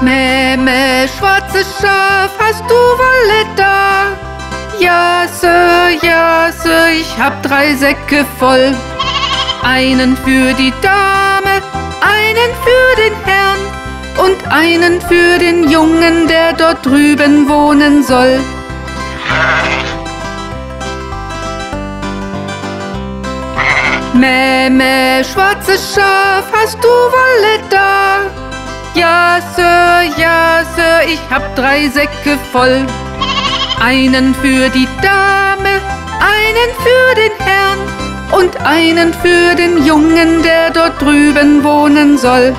Mäh, schwarzes Schaf, hast du Wolle da? Ja, Sir, ja, Sir, ich hab drei Säcke voll. Einen für die Dame, einen für den Herrn und einen für den Jungen, der dort drüben wohnen soll. Mäh, schwarzes Schaf, hast du Wolle da? Ja, Sir, ja, Sir, ich hab drei Säcke voll. Einen für die Dame, einen für den Herrn und einen für den Jungen, der dort drüben wohnen soll.